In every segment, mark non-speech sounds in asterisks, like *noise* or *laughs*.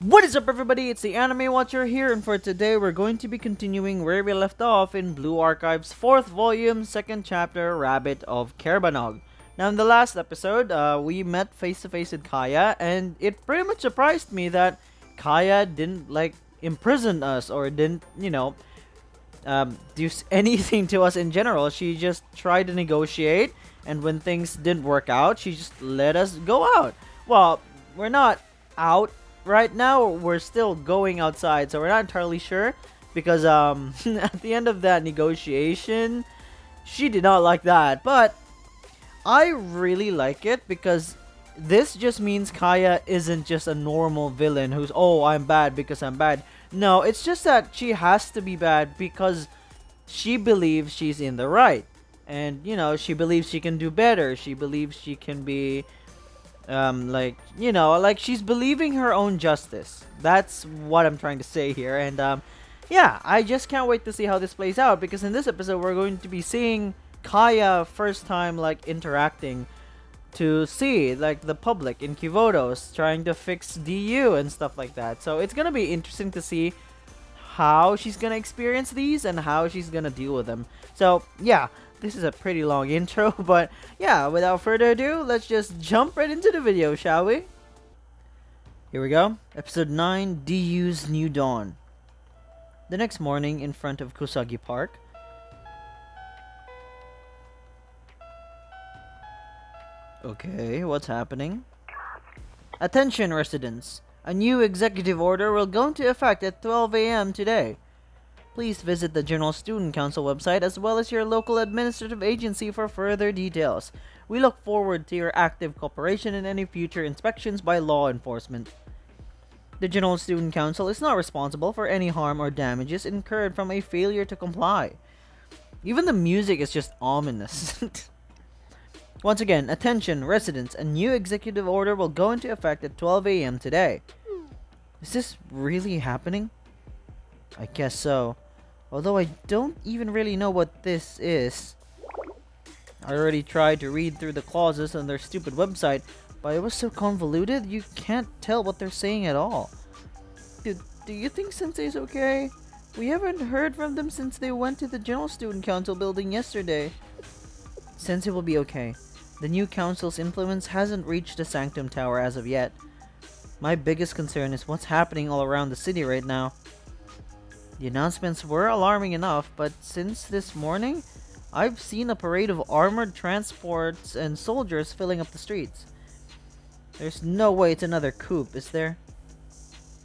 What is up everybody, it's the Anime Watcher here and for today we're going to be continuing where we left off in Blue Archive's 4th volume, 2nd chapter, Rabbit of Caerbannog. Now in the last episode, uh, we met face to face with Kaya and it pretty much surprised me that Kaya didn't like imprison us or didn't, you know, um, do *laughs* anything to us in general. She just tried to negotiate and when things didn't work out, she just let us go out. Well, we're not out right now we're still going outside, so we're not entirely sure because um *laughs* at the end of that negotiation, she did not like that. But I really like it because this just means Kaya isn't just a normal villain who's oh I'm bad because I'm bad. No, it's just that she has to be bad because she believes she's in the right. And you know, she believes she can do better. She believes she can be um, like, you know, like she's believing her own justice. That's what I'm trying to say here. And, um, yeah, I just can't wait to see how this plays out because in this episode we're going to be seeing Kaya first time, like, interacting to see, like, the public in Kivotos trying to fix DU and stuff like that. So it's gonna be interesting to see how she's gonna experience these and how she's gonna deal with them. So, yeah, this is a pretty long *laughs* intro, but yeah, without further ado, let's just jump right into the video, shall we? Here we go. Episode 9, DU's New Dawn. The next morning, in front of Kosagi Park, Okay, what's happening? Attention, residents! A new executive order will go into effect at 12 a.m. today please visit the General Student Council website as well as your local administrative agency for further details. We look forward to your active cooperation in any future inspections by law enforcement. The General Student Council is not responsible for any harm or damages incurred from a failure to comply. Even the music is just ominous. *laughs* Once again, attention, residents, a new executive order will go into effect at 12 a.m. today. Is this really happening? I guess so. Although I don't even really know what this is. I already tried to read through the clauses on their stupid website, but it was so convoluted you can't tell what they're saying at all. Do, do you think Sensei's okay? We haven't heard from them since they went to the General Student Council building yesterday. Sensei will be okay. The new council's influence hasn't reached the Sanctum Tower as of yet. My biggest concern is what's happening all around the city right now. The announcements were alarming enough, but since this morning, I've seen a parade of armored transports and soldiers filling up the streets. There's no way it's another coup, is there?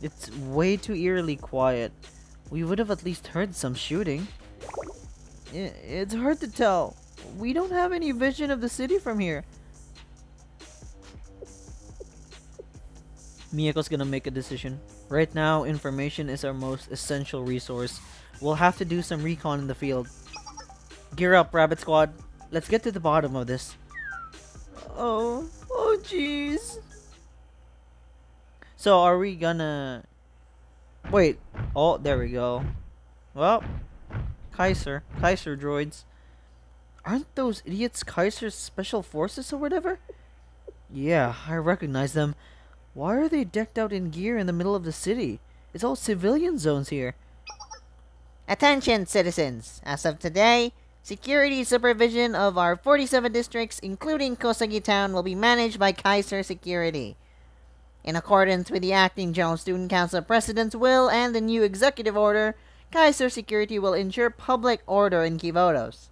It's way too eerily quiet. We would have at least heard some shooting. It's hard to tell. We don't have any vision of the city from here. Miyako's gonna make a decision. Right now, information is our most essential resource. We'll have to do some recon in the field. Gear up, Rabbit Squad. Let's get to the bottom of this. Oh, oh jeez. So are we gonna... Wait. Oh, there we go. Well, Kaiser. Kaiser droids. Aren't those idiots Kaiser's special forces or whatever? Yeah, I recognize them. Why are they decked out in gear in the middle of the city? It's all civilian zones here. Attention, citizens! As of today, security supervision of our 47 districts, including Kosagi Town, will be managed by Kaiser Security. In accordance with the Acting General Student Council President's will and the new executive order, Kaiser Security will ensure public order in Kivotos.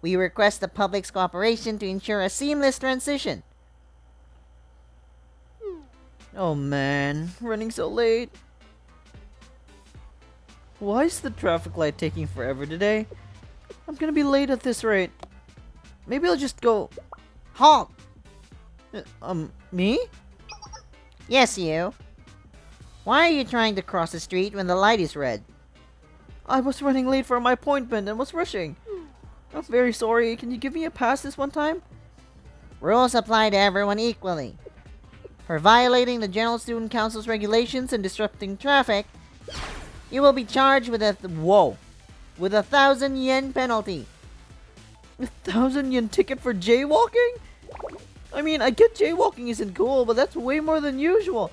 We request the public's cooperation to ensure a seamless transition Oh man, running so late. Why is the traffic light taking forever today? I'm gonna be late at this rate. Maybe I'll just go... Halt! Uh, um, me? Yes, you. Why are you trying to cross the street when the light is red? I was running late for my appointment and was rushing. I'm very sorry. Can you give me a pass this one time? Rules apply to everyone equally. For violating the General Student Council's regulations and disrupting traffic, you will be charged with a whoa, with a thousand yen penalty. *laughs* A thousand yen ticket for jaywalking? I mean, I get jaywalking isn't cool, but that's way more than usual.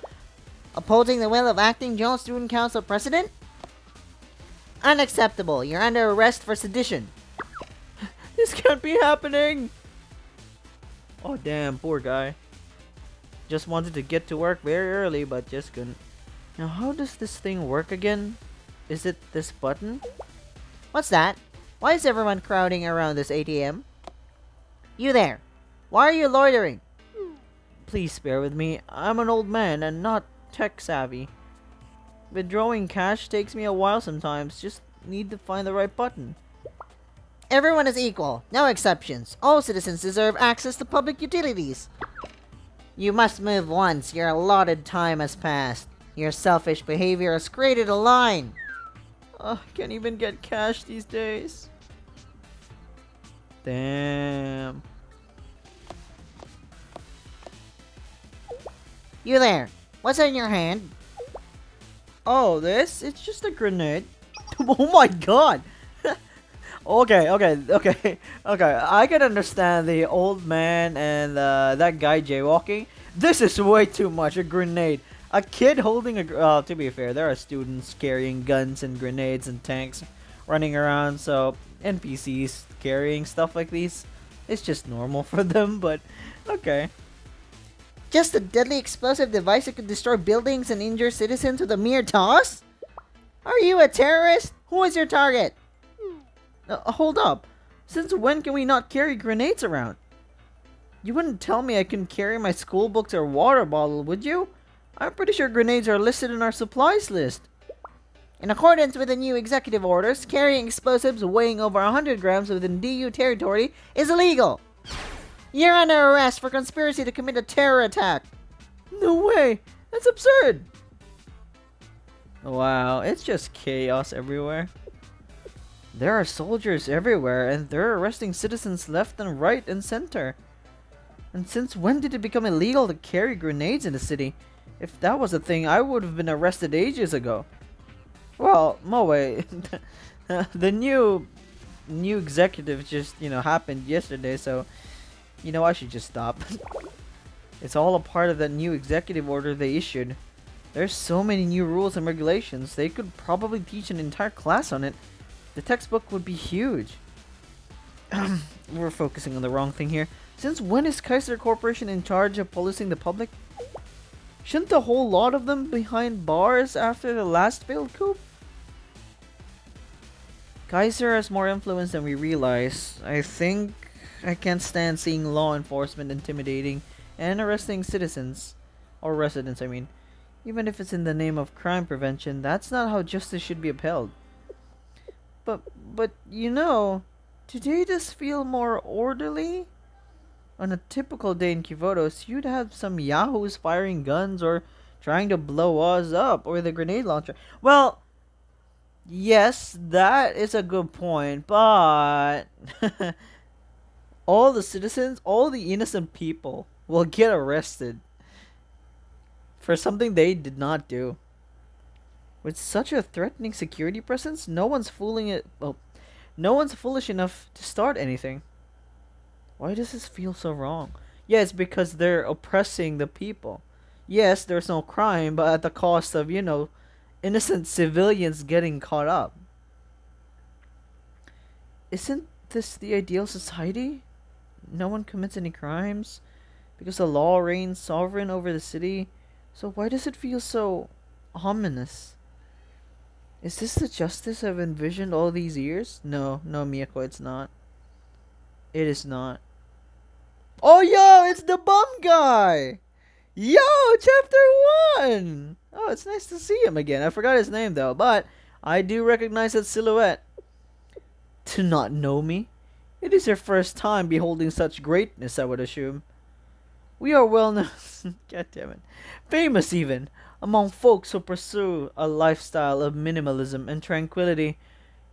Opposing the will of acting General Student Council President? Unacceptable. You're under arrest for sedition. *laughs* this can't be happening! Oh damn, poor guy. Just wanted to get to work very early, but just couldn't. Now how does this thing work again? Is it this button? What's that? Why is everyone crowding around this ATM? You there! Why are you loitering? Please bear with me. I'm an old man and not tech savvy. Withdrawing cash takes me a while sometimes. Just need to find the right button. Everyone is equal. No exceptions. All citizens deserve access to public utilities. You must move once. Your allotted time has passed. Your selfish behavior has created a line. Uh, can't even get cash these days. Damn. You there. What's in your hand? Oh, this? It's just a grenade. *laughs* oh my god! Okay, okay, okay, *laughs* okay. I can understand the old man and uh, that guy jaywalking. This is way too much. A grenade. A kid holding a... Uh, to be fair, there are students carrying guns and grenades and tanks running around, so NPCs carrying stuff like these, it's just normal *laughs* for them, but okay. Just a deadly explosive device that could destroy buildings and injure citizens with a mere toss? Are you a terrorist? Who is your target? Uh, hold up. Since when can we not carry grenades around? You wouldn't tell me I can carry my school books or water bottle, would you? I'm pretty sure grenades are listed in our supplies list. In accordance with the new executive orders, carrying explosives weighing over 100 grams within DU territory is illegal. You're under arrest for conspiracy to commit a terror attack. No way! That's absurd! Wow, it's just chaos everywhere. There are soldiers everywhere, and they're arresting citizens left and right and center. And since when did it become illegal to carry grenades in the city? If that was a thing, I would have been arrested ages ago. Well, Moe, *laughs* the new new executive just, you know, happened yesterday, so, you know, I should just stop. *laughs* it's all a part of that new executive order they issued. There's so many new rules and regulations, they could probably teach an entire class on it. The textbook would be huge. *clears throat* We're focusing on the wrong thing here. Since when is Kaiser Corporation in charge of policing the public? Shouldn't the whole lot of them behind bars after the last failed coup? Kaiser has more influence than we realize. I think I can't stand seeing law enforcement intimidating and arresting citizens. Or residents, I mean. Even if it's in the name of crime prevention, that's not how justice should be upheld. But, but, you know, today does feel more orderly? On a typical day in Kivotos, you'd have some yahoos firing guns or trying to blow us up or the grenade launcher. Well, yes, that is a good point, but *laughs* all the citizens, all the innocent people will get arrested for something they did not do. With such a threatening security presence, no one's fooling it. Well, no one's foolish enough to start anything. Why does this feel so wrong? Yes, because they're oppressing the people. Yes, there's no crime, but at the cost of, you know, innocent civilians getting caught up. Isn't this the ideal society? No one commits any crimes because the law reigns sovereign over the city. So why does it feel so ominous? Is this the justice I've envisioned all these years? No, no, Miyako, it's not. It is not. Oh, yo, it's the bum guy! Yo, chapter 1! Oh, it's nice to see him again. I forgot his name, though, but I do recognize that silhouette. To not know me? It is your first time beholding such greatness, I would assume. We are well known, *laughs* god damn it, famous even, among folks who pursue a lifestyle of minimalism and tranquility.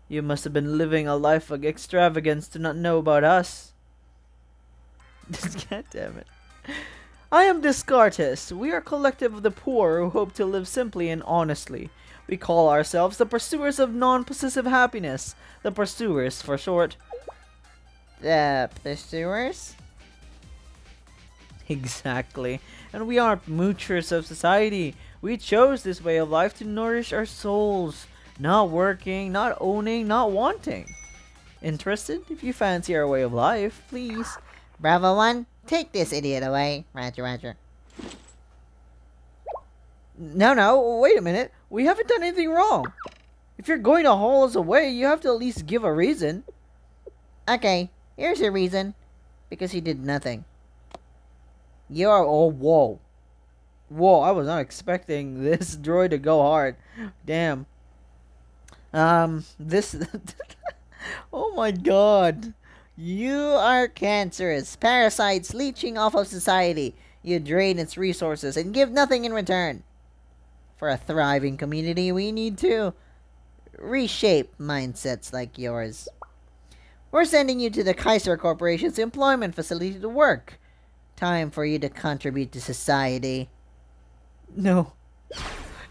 You must have been living a life of extravagance to not know about us. *laughs* God damn it. I am Descartes. We are a collective of the poor who hope to live simply and honestly. We call ourselves the pursuers of non-possessive happiness. The pursuers, for short. The pursuers? Exactly. And we aren't moochers of society. We chose this way of life to nourish our souls. Not working, not owning, not wanting. Interested? If you fancy our way of life, please. Bravo 1, take this idiot away. Roger, roger. No, no, wait a minute. We haven't done anything wrong. If you're going to haul us away, you have to at least give a reason. Okay, here's your reason. Because he did nothing. You're... Oh, whoa. Whoa, I was not expecting *laughs* this droid to go hard. Damn. Um, this... *laughs* oh my god. You are cancerous. Parasites leeching off of society. You drain its resources and give nothing in return. For a thriving community, we need to reshape mindsets like yours. We're sending you to the Kaiser Corporation's employment facility to work. Time for you to contribute to society. No.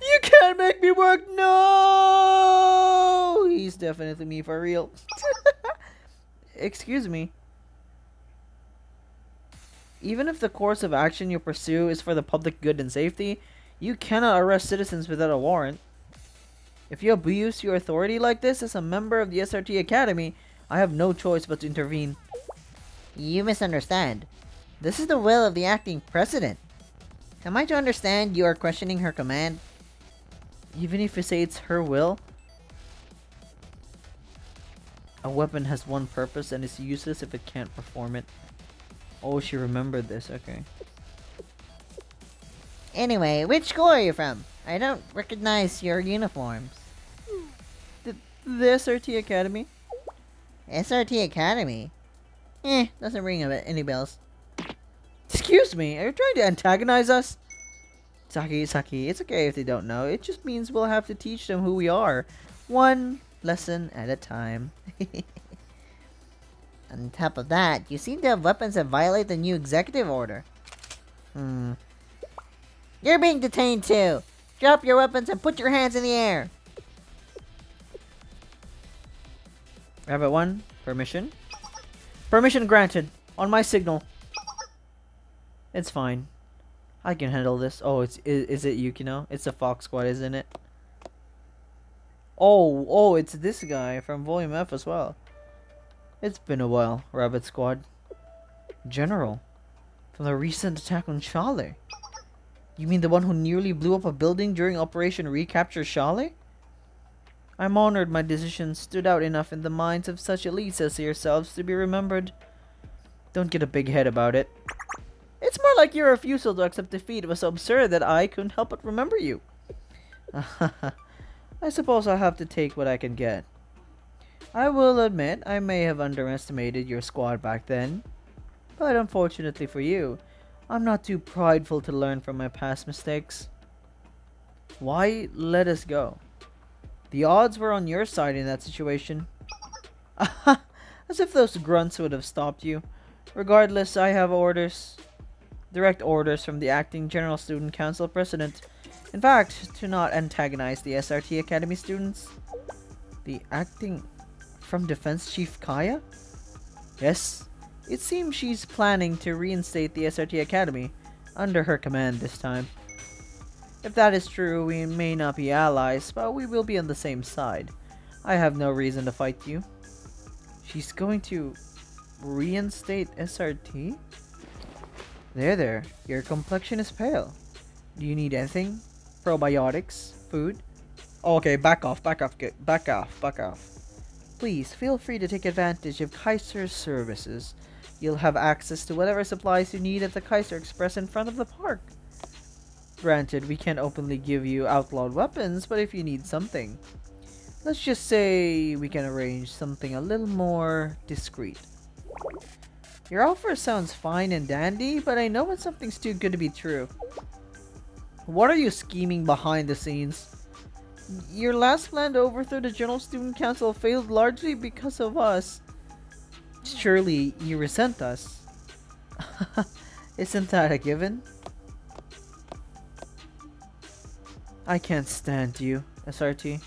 You can't make me work! No! He's definitely me for real. *laughs* Excuse me. Even if the course of action you pursue is for the public good and safety, you cannot arrest citizens without a warrant. If you abuse your authority like this as a member of the SRT Academy, I have no choice but to intervene. You misunderstand. This is the will of the acting president. Am I to understand you are questioning her command? Even if you say it's her will? A weapon has one purpose and is useless if it can't perform it. Oh, she remembered this, okay. Anyway, which school are you from? I don't recognize your uniforms. The, the SRT Academy. SRT Academy? Eh, doesn't ring any bells. Excuse me, are you trying to antagonize us? Saki, Saki, it's okay if they don't know. It just means we'll have to teach them who we are. One lesson at a time. *laughs* On top of that, you seem to have weapons that violate the new executive order. Hmm. You're being detained too! Drop your weapons and put your hands in the air! Rabbit 1, permission. Permission granted. On my signal. It's fine. I can handle this. Oh, it's is, is it Yukino? It's a Fox Squad, isn't it? Oh, oh, it's this guy from Volume F as well. It's been a while, Rabbit Squad. General, from the recent attack on Shale. You mean the one who nearly blew up a building during Operation Recapture Shale? I'm honored my decision stood out enough in the minds of such elites as yourselves to be remembered. Don't get a big head about it. More like your refusal to accept defeat was so absurd that I couldn't help but remember you. *laughs* I suppose I'll have to take what I can get. I will admit I may have underestimated your squad back then. But unfortunately for you, I'm not too prideful to learn from my past mistakes. Why let us go? The odds were on your side in that situation. *laughs* As if those grunts would have stopped you. Regardless, I have orders direct orders from the acting General Student Council President. In fact, to not antagonize the SRT Academy students. The acting from Defense Chief Kaya? Yes, it seems she's planning to reinstate the SRT Academy under her command this time. If that is true, we may not be allies, but we will be on the same side. I have no reason to fight you. She's going to reinstate SRT? There, there. Your complexion is pale. Do you need anything? Probiotics? Food? Okay, back off, back off, back off, back off. Please, feel free to take advantage of Kaiser's services. You'll have access to whatever supplies you need at the Kaiser Express in front of the park. Granted, we can't openly give you outlawed weapons, but if you need something, let's just say we can arrange something a little more discreet. Your offer sounds fine and dandy, but I know when something's too good to be true. What are you scheming behind the scenes? Your last plan to overthrow the General Student Council failed largely because of us. Surely you resent us. *laughs* Isn't that a given? I can't stand you, SRT.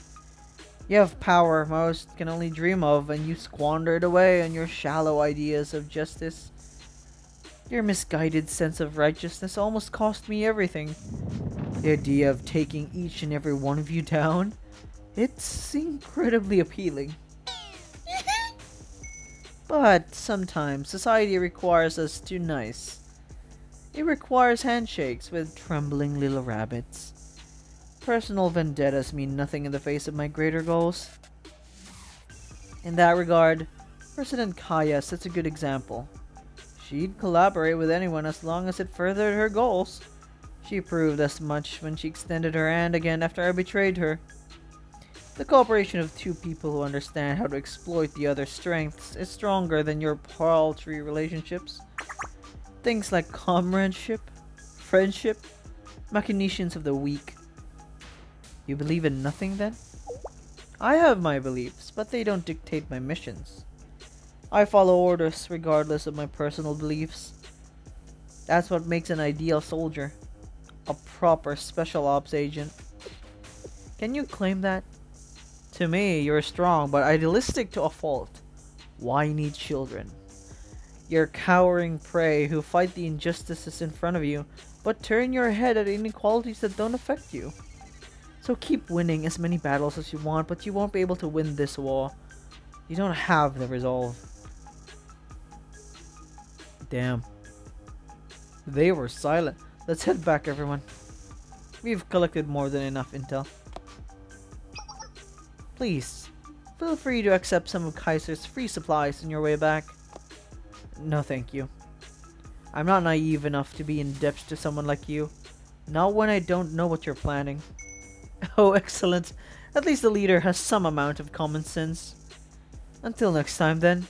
You have power most can only dream of, and you squander it away on your shallow ideas of justice. Your misguided sense of righteousness almost cost me everything. The idea of taking each and every one of you down, it's incredibly appealing. but sometimes society requires us too nice. It requires handshakes with trembling little rabbits. Personal vendettas mean nothing in the face of my greater goals. In that regard, President Kaya sets a good example. She'd collaborate with anyone as long as it furthered her goals. She proved as much when she extended her hand again after I betrayed her. The cooperation of two people who understand how to exploit the other's strengths is stronger than your paltry relationships. Things like comradeship, friendship, machinations of the weak. You believe in nothing then? I have my beliefs, but they don't dictate my missions. I follow orders regardless of my personal beliefs. That's what makes an ideal soldier. A proper special ops agent. Can you claim that? To me, you're strong but idealistic to a fault. Why need children? You're cowering prey who fight the injustices in front of you, but turn your head at inequalities that don't affect you. So keep winning as many battles as you want, but you won't be able to win this war. You don't have the resolve. Damn. They were silent. Let's head back, everyone. We've collected more than enough intel. Please, feel free to accept some of Kaiser's free supplies on your way back. No thank you. I'm not naive enough to be in debt to someone like you. Not when I don't know what you're planning. *laughs* Oh, excellent. At least the leader has some amount of common sense. Until next time, then.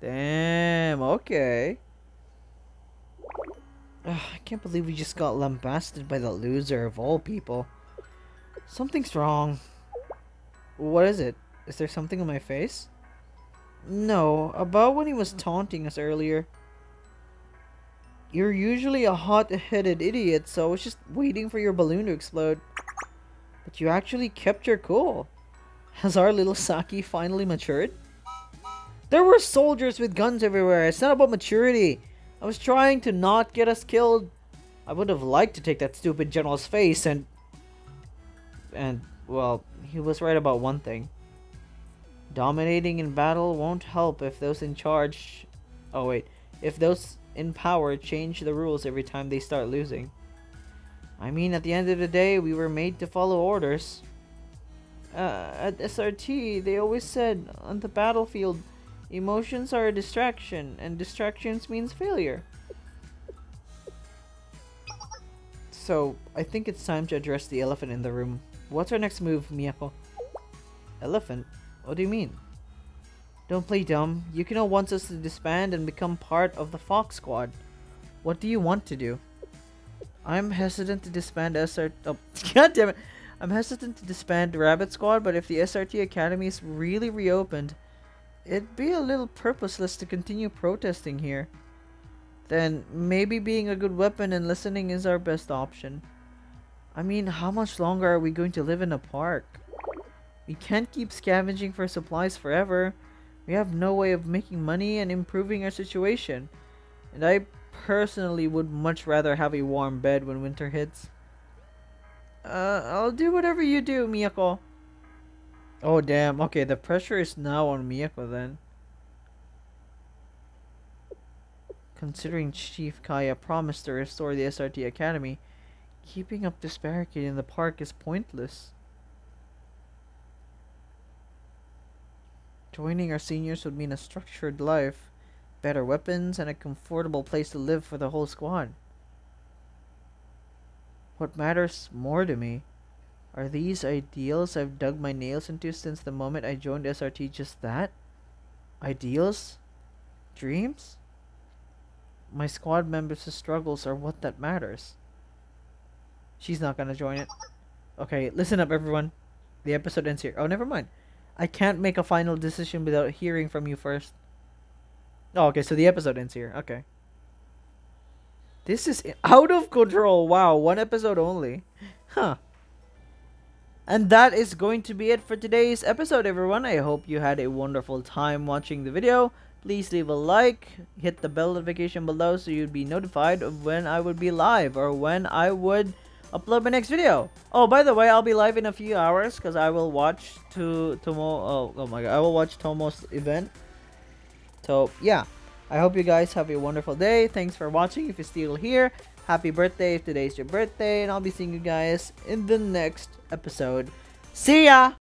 Damn, okay. Ugh, I can't believe we just got lambasted by the loser of all people. Something's wrong. What is it? Is there something on my face? No, about when he was taunting us earlier. You're usually a hot-headed idiot, so I was just waiting for your balloon to explode. But you actually kept your cool. Has our little Saki finally matured? There were soldiers with guns everywhere. It's not about maturity. I was trying to not get us killed. I would have liked to take that stupid general's face and... And, well, he was right about one thing. Dominating in battle won't help if those in charge... Oh wait, if those in power change the rules every time they start losing. I mean, at the end of the day, we were made to follow orders. Uh, at SRT, they always said, on the battlefield, emotions are a distraction, and distractions means failure. So, I think it's time to address the elephant in the room. What's our next move, Miyako? Elephant? What do you mean? Don't play dumb. Yukino wants us to disband and become part of the Fox Squad. What do you want to do? I'm hesitant to disband SRT. Oh, *laughs* God damn it. I'm hesitant to disband Rabbit Squad, but if the SRT Academy is really reopened, it'd be a little purposeless to continue protesting here. Then maybe being a good weapon and listening is our best option. I mean, how much longer are we going to live in a park? We can't keep scavenging for supplies forever. We have no way of making money and improving our situation. And I personally would much rather have a warm bed when winter hits. Uh, I'll do whatever you do, Miyako. Oh, damn. Okay, the pressure is now on Miyako then. Considering Chief Kaya promised to restore the SRT Academy, keeping up this barricade in the park is pointless. Joining our seniors would mean a structured life, better weapons, and a comfortable place to live for the whole squad. What matters more to me are these ideals I've dug my nails into since the moment I joined SRT just that? Ideals? Dreams? My squad members' struggles are what that matters. She's not gonna join it. Okay, listen up everyone. The episode ends here. Oh, never mind. I can't make a final decision without hearing from you first. Oh, okay, so the episode ends here. Okay. This is out of control. Wow, one episode only. Huh. And that is going to be it for today's episode, everyone. I hope you had a wonderful time watching the video. Please leave a like, hit the bell notification below so you'd be notified of when I would be live or when I would upload my next video. Oh, by the way, I'll be live in a few hours because I will watch to Tomo. Oh, oh my god, I will watch Tomo's event. So yeah, I hope you guys have a wonderful day. Thanks for watching. If you're still here, happy birthday if today's your birthday, and I'll be seeing you guys in the next episode. See ya.